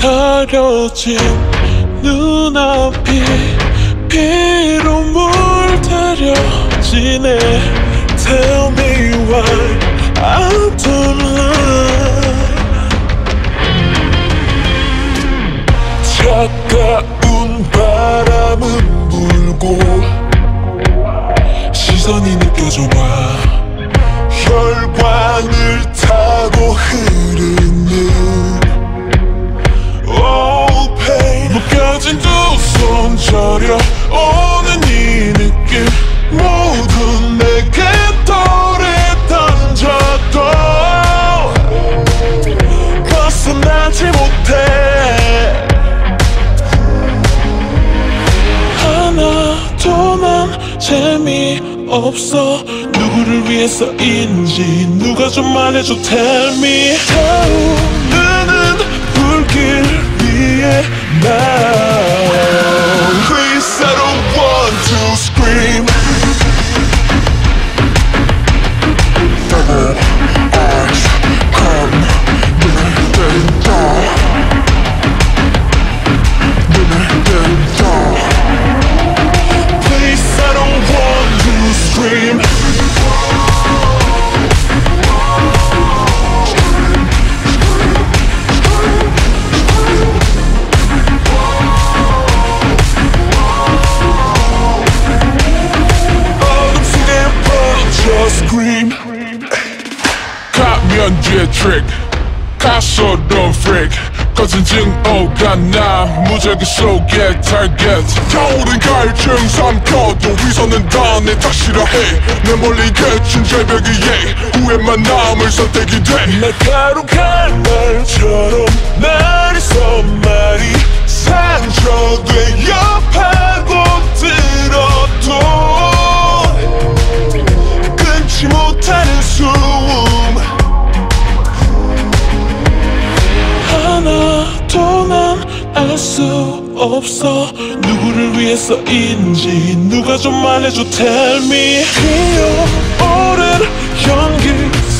가려진 눈앞이 피로 물들여 지네 Tell me why I don't 재미없어. 누구를 위해서인지 누가 좀 말해줘. Tell me. 타오르는 불길 위에 now 가면뒤에 트릭 가소로운 freak 거진 증오가 나 무작위 속의 target 타오른 갈증 삼켜도 위선은 다내 탓 싫어해 내 멀리 그친 절벽 위에 후회만 남을 선택이 돼 날카로운 칼날처럼 날이 손말이 상 없어. 누구를 위해서인지 누가 좀 말해줘. Tell me. 피어오른 연기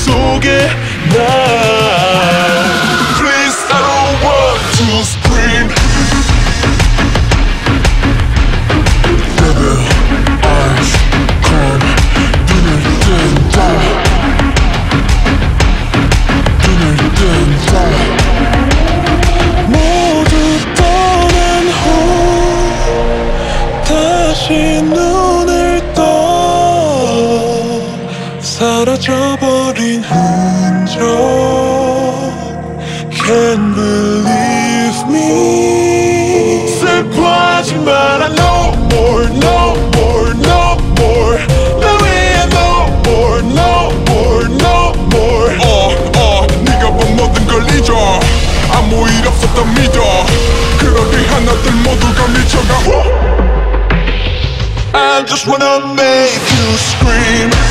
속에 나 사라져버린 흔적 Can't believe me 슬퍼하지 마라 no more no more no more 나 위해 no more no more no more 어, 어, 네가 본 모든 걸 잊어 아무 일 없었던 믿어 그러기 하나들 모두가 미쳐가 후! I just wanna make you scream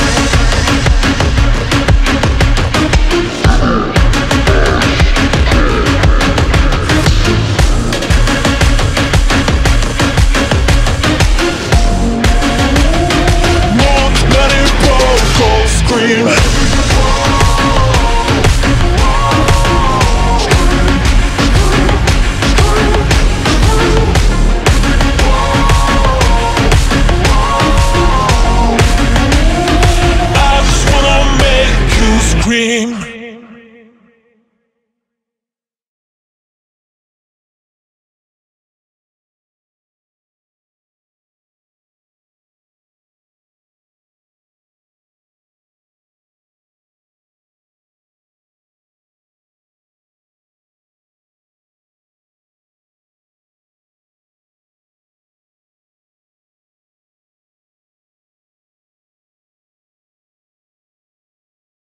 I